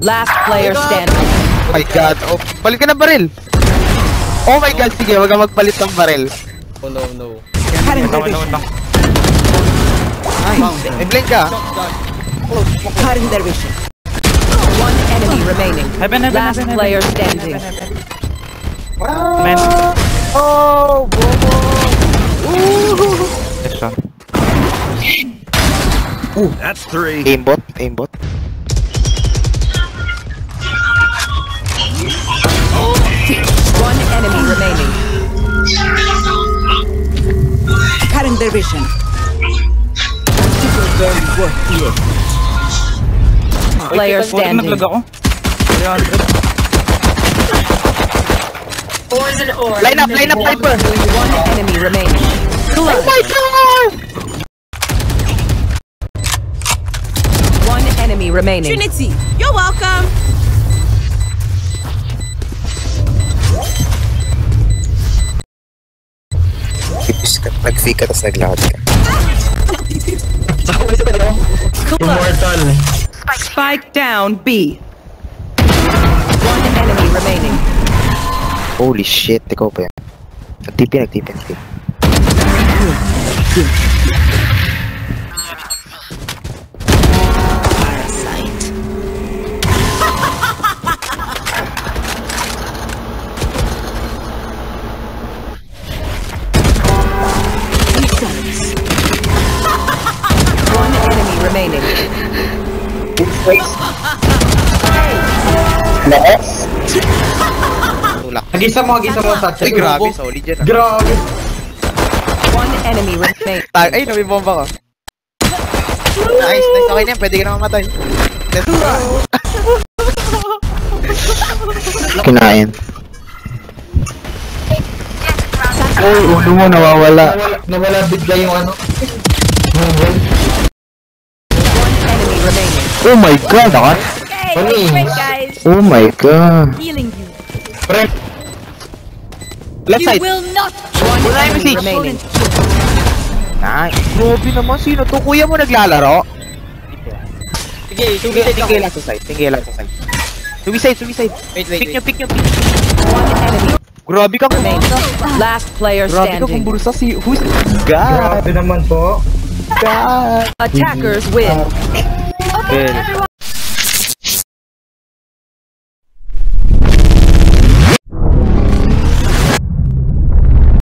Last player standing. Oh my god. Oh, balik ka ng baril. Oh my god, sige, wag kang magpalit ng baril. Oh no, no. Cutting Ito, ito, ito. Nice. May blink ka. Cutting their vision. One enemy remaining. Heaven, heaven, Last heaven, heaven. player standing. Man. Oh, bobo. Yes, one. That's three. Aimbot, aimbot. Their vision. Player standing. naglag ako. 300. Line up, line up, Viper. One enemy remaining. Oh my god! One enemy remaining. Trinity, you're welcome. Nag-fake ka, tapos nag-loud ka. Immortal. Spike down B. One enemy remaining. Holy shit, ikaw pa yan. Nag-TP, nag-TP, nag-TP. Remaining. Tulak. Agisa mo, agisa mo sa Ay, grabe, solid yan. ah. Grabe. One enemy remaining. Ay, nabibomba ko. Nice, nice. Okay na yan, pwede ka na mamatay. Let's go. Kinain. Uy, ulo mo nawawala. Nawala, nawala bigla yung ano. Enemy remaining. Oh my god, ako. Ano yun? guys. Oh my god. Healing you. Pre, Left side. will not. One Wala yung remaining. Nice. Grabe naman, sino to? Kuya mo naglalaro? Sige, sige, sige lang sa side. Sige lang sa side. Suicide, suicide. Wait, wait, pick nyo, pick nyo, pick nyo. Grabe ka kung. Last player Grabe ka kung standing. bursa si... Who's... God! grabe naman po. God! Attackers win. Good.